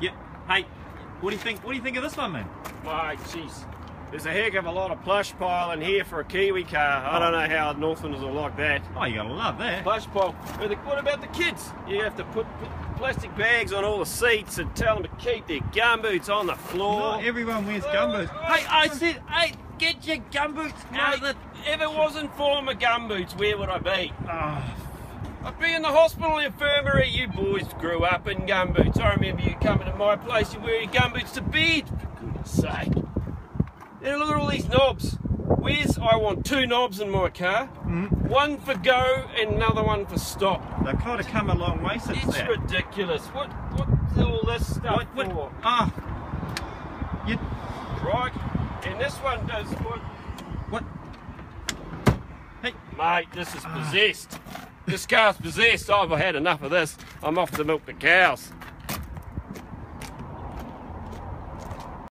Yeah. Hey, what do you think? What do you think of this one, man? Mate, jeez. There's a heck of a lot of plush pile in here for a Kiwi car. I don't know how Northlanders will like that. Oh, you gotta love that. Plush pile. But What about the kids? You have to put, put plastic bags on all the seats and tell them to keep their gumboots on the floor. Not everyone wears gumboots. Oh, oh. Hey, I said, hey, get your gumboots out of the. if it wasn't for my gumboots, where would I be? Oh, I'd be in the hospital infirmary. You boys grew up in gumboots. I remember you coming to my place, you wear your gumboots to bed. For goodness sake. Now look at all these knobs. Where's I want two knobs in my car? One for go and another one for stop. they've kind of come a long way since It's that. ridiculous. What what's all this stuff What? What? for? Ah. you. Right? And this one does what? What? Hey. Mate, this is possessed. This car's possessed. I've had enough of this. I'm off to milk the cows.